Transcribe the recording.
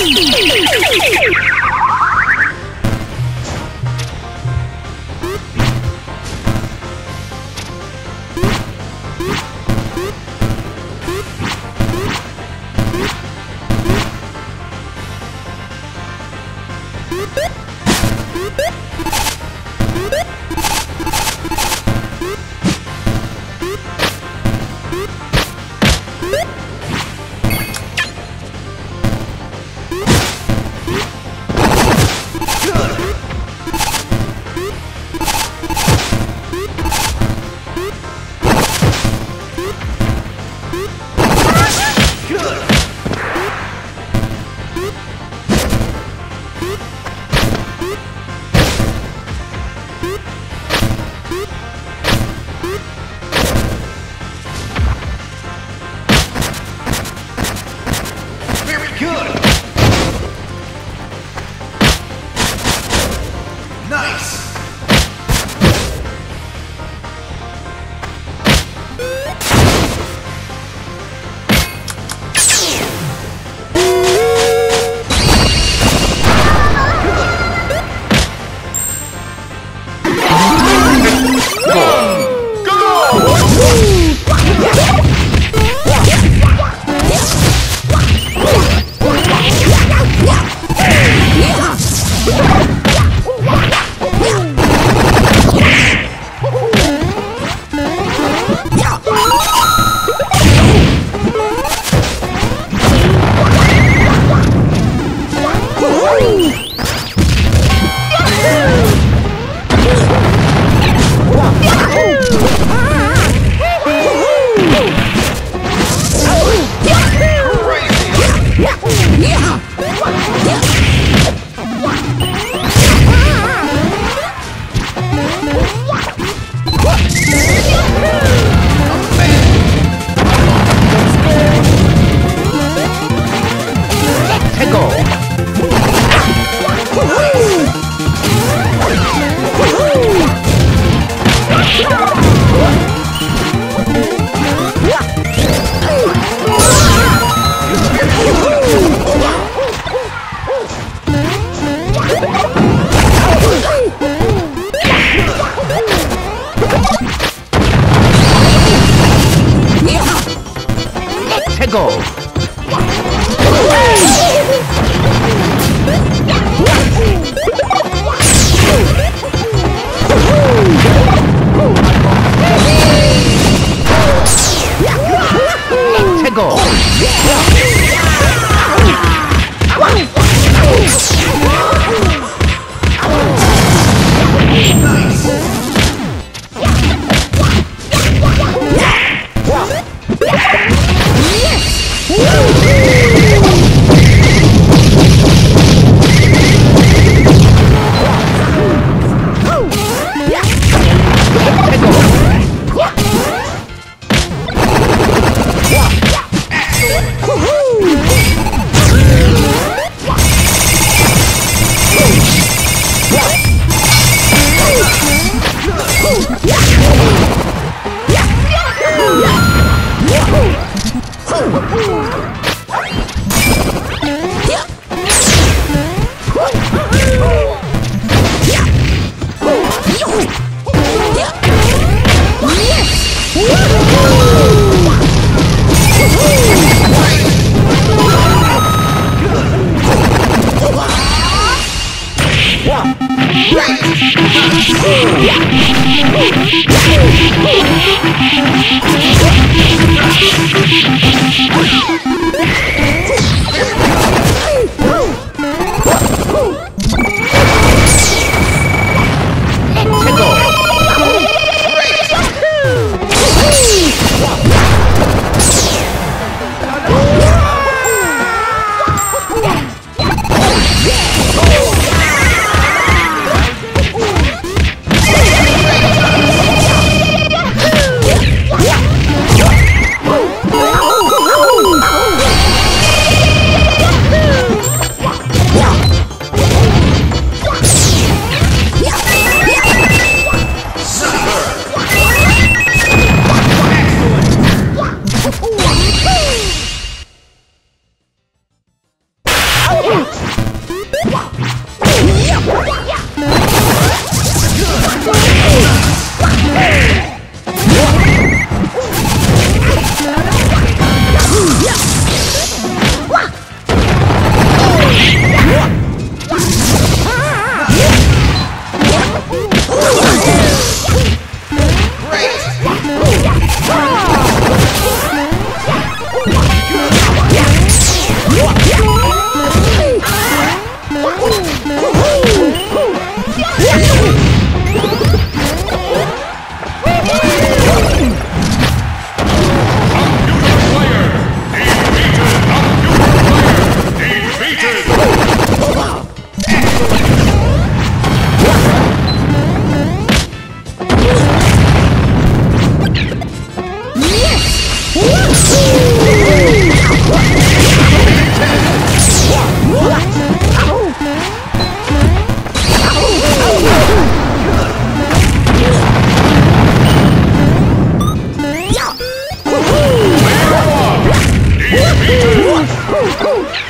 Boop! Yeah! Yeah! 최고! 최고! Woohoo! Ooh, Woo!